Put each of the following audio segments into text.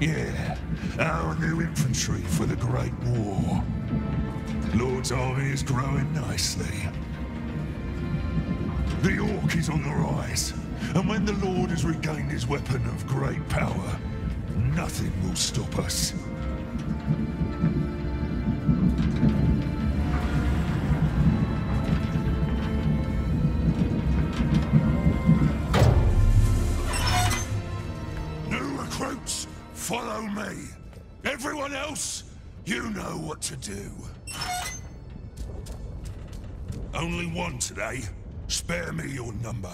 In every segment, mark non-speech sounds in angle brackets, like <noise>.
Yeah, our new infantry for the Great War. Lord's army is growing nicely. The Orc is on the rise, and when the Lord has regained his weapon of great power, nothing will stop us. Follow me. Everyone else, you know what to do. Only one today. Spare me your number.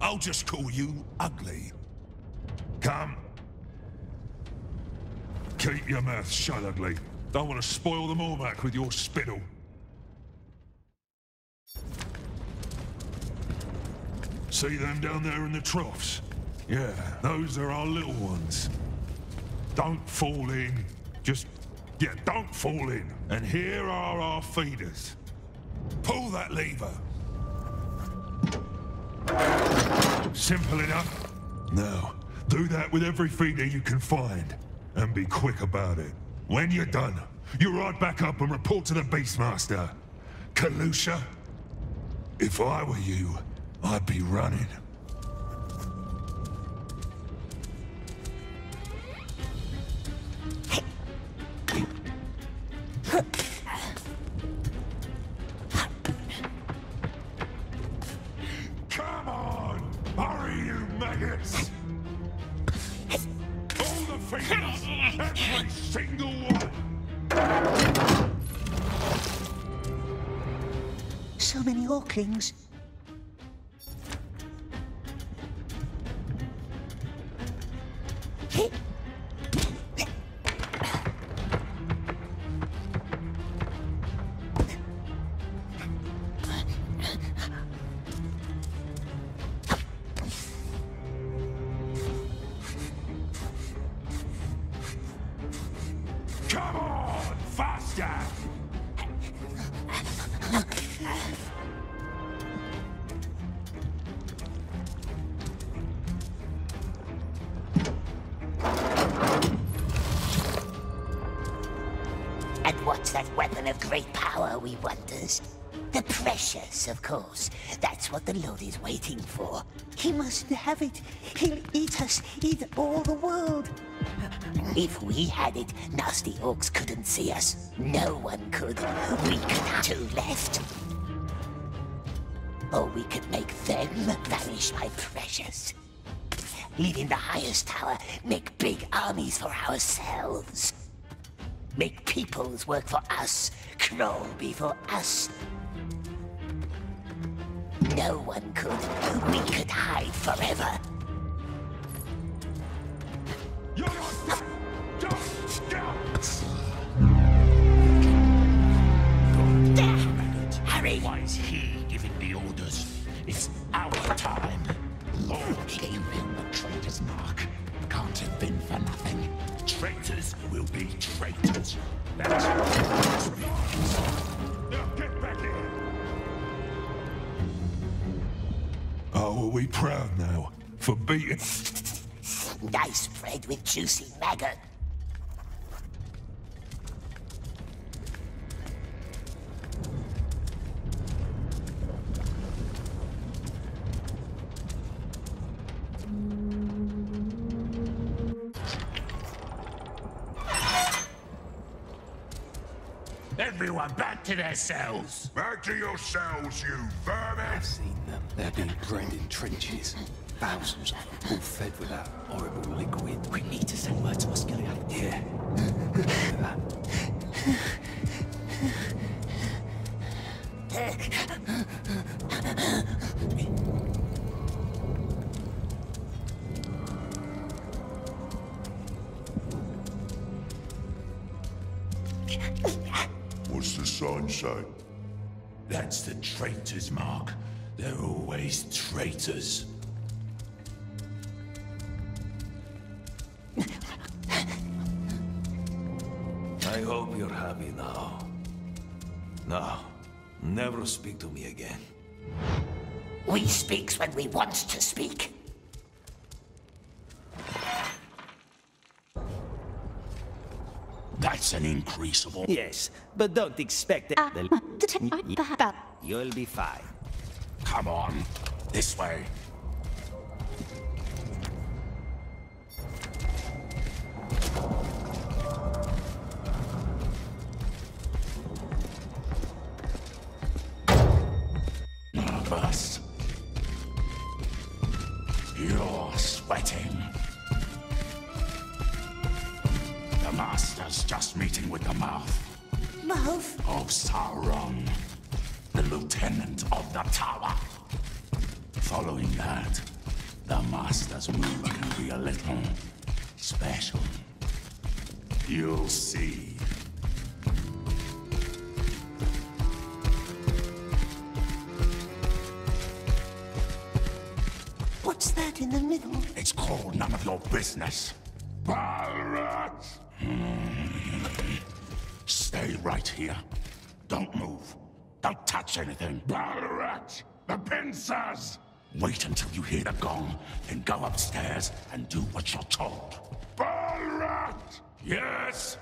I'll just call you Ugly. Come. Keep your mouth shut, Ugly. Don't want to spoil the Mormac with your spittle. See them down there in the troughs? Yeah, those are our little ones. Don't fall in. Just, yeah, don't fall in. And here are our feeders. Pull that lever. Simple enough. Now, do that with every feeder you can find. And be quick about it. When you're done, you ride back up and report to the Beastmaster. Kalusha, if I were you, I'd be running. Many Come on! Faster! We wonders? The precious, of course. That's what the Lord is waiting for. He must have it. He'll eat us, eat all the world. If we had it, nasty orcs couldn't see us. No one could. We could have two left. Or we could make them vanish, my precious. In the highest tower, make big armies for ourselves. Make peoples work for us, before us. No one could. We could hide forever. You're not... Don't... Don't... Harry! Why is he giving the orders? It's our time. Lord gave him the traitor's mark. Can't have been. Traitors will be traitors. That's Now! Oh, are we proud now? For beating... Nice bread with juicy maggot. Everyone back to their cells. Back to your cells, you vermin! I've seen them. They're being bred in trenches. Thousands of them, all fed with that horrible liquid. We need to send word to Osculia. Yeah. The? That's the traitor's mark. They're always traitors. I hope you're happy now. Now, never speak to me again. We speaks when we wants to speak. That's an increase of all. Yes, but don't expect it. Uh, to. You'll be fine. Come on, this way. Nervous. You're sweating. Meeting with the mouth Mouth? of Sauron, the Lieutenant of the Tower. Following that, the Master's move can be a little special. You'll see. What's that in the middle? It's called none of your business. Right here. Don't move. Don't touch anything. Balrat! The pincers! Wait until you hear the gong, then go upstairs and do what you're told. Balrat! Yes?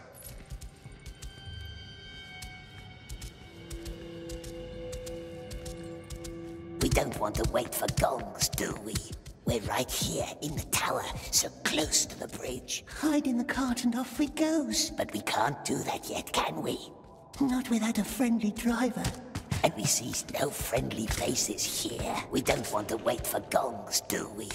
We don't want to wait for gongs, do we? We're right here in the tower, so close to the bridge. Hide in the cart and off we goes. But we can't do that yet, can we? Not without a friendly driver. And we sees no friendly faces here. We don't want to wait for gongs, do we?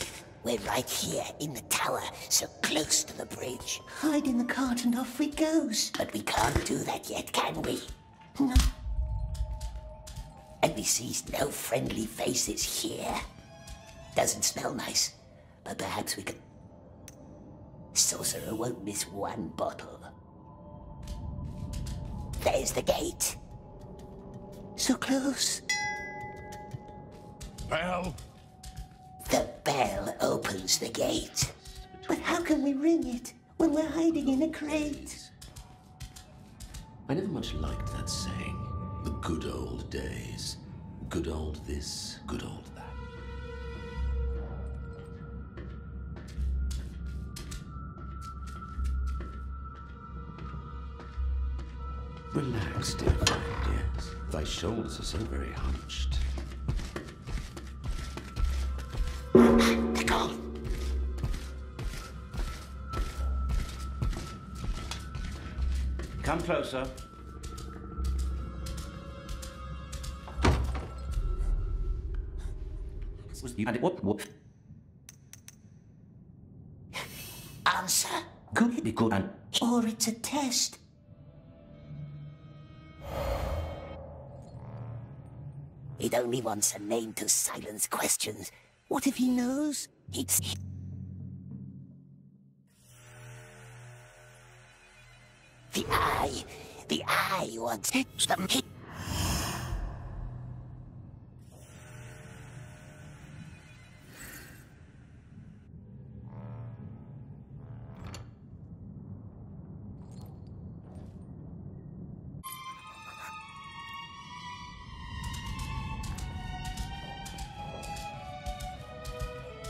We're right here in the tower, so close to the bridge. Hide in the cart and off we goes. But we can't do that yet, can we? No. And we sees no friendly faces here. Doesn't smell nice, but perhaps we can... Sorcerer won't miss one bottle. There's the gate. So close. Bell? The bell opens the gate. But how can we ring it when we're hiding in a crate? I never much liked that saying. The good old days. Good old this, good old Relax, dear friend, yes. Thy shoulders are so very hunched. Come closer. And what, what Answer. could it be good and Or it's a test. It only wants a name to silence questions. What if he knows? It's. The eye. The eye wants them.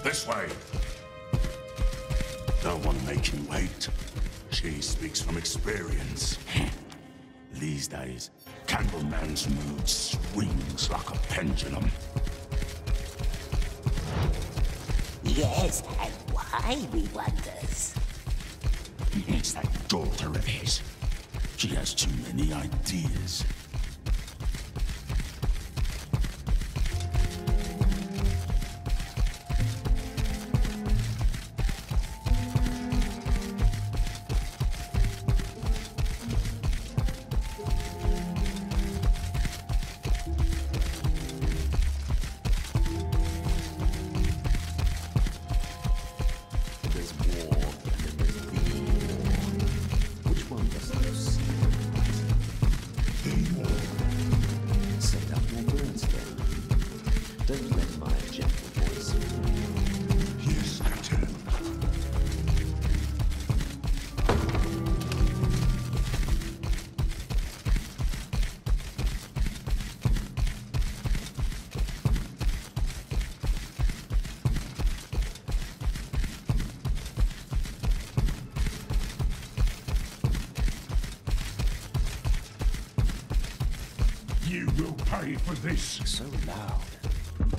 This way. Don't want to make him wait. She speaks from experience. <laughs> These days, Candleman's mood swings like a pendulum. Yes, and why, we wonders. It's that daughter of his. She has too many ideas. Pay for this. So loud.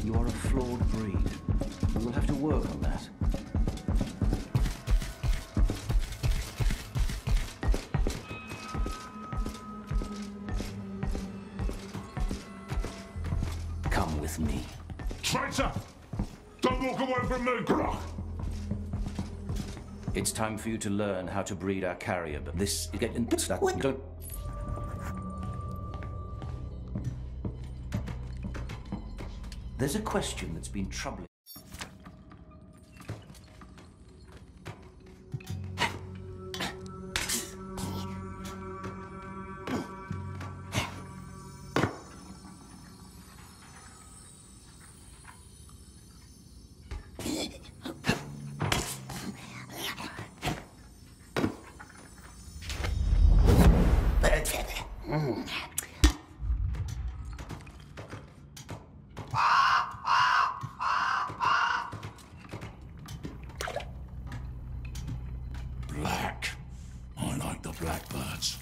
You are a flawed breed. We will have to work on that. Come with me. Traitor! Don't walk away from me, Grok! It's time for you to learn how to breed our carrier, but this is getting stuck. What? Don't. There's a question that's been troubling. Mm. <laughs> Black. I like the blackbirds.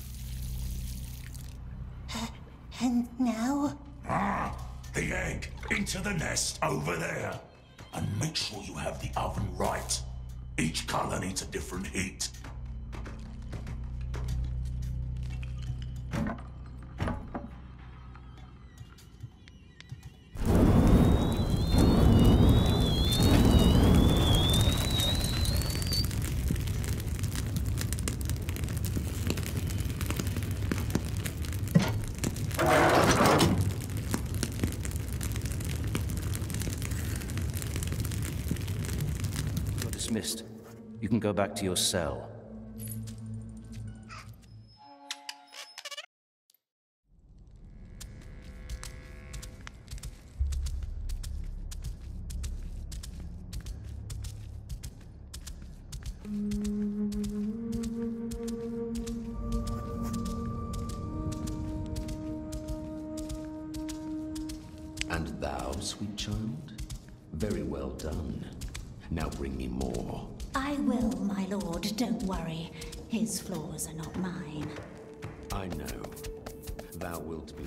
And now? Ah, the egg. Into the nest over there. And make sure you have the oven right. Each color needs a different heat. Dismissed. You can go back to your cell. And thou, sweet child? Very well done. Now bring me more. I will, my lord, don't worry. His flaws are not mine. I know. Thou wilt be.